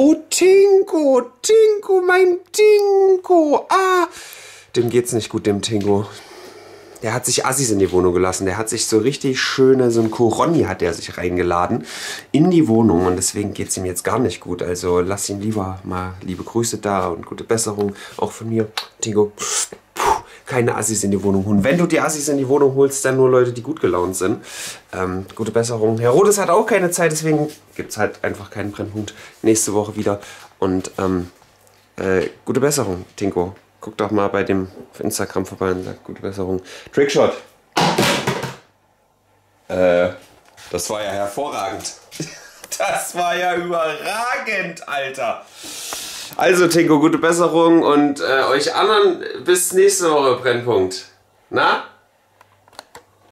Oh, Tinko, Tinko, mein Tinko. Ah, dem geht's nicht gut, dem Tinko. Der hat sich Assis in die Wohnung gelassen. Der hat sich so richtig schöne, so ein Coroni hat er sich reingeladen in die Wohnung und deswegen geht's ihm jetzt gar nicht gut. Also lass ihn lieber mal liebe Grüße da und gute Besserung auch von mir. Tinko, keine Assis in die Wohnung holen. Wenn du die Assis in die Wohnung holst, dann nur Leute, die gut gelaunt sind. Ähm, gute Besserung. Herr Rodes hat auch keine Zeit, deswegen gibt's halt einfach keinen Brennpunkt. Nächste Woche wieder. Und ähm, äh, gute Besserung, Tinko. Guck doch mal bei dem auf Instagram vorbei und sag gute Besserung. Trickshot. Äh, das war ja hervorragend. Das war ja überragend, Alter. Also, Tinko, gute Besserung und äh, euch anderen bis nächste Woche, Brennpunkt. Na?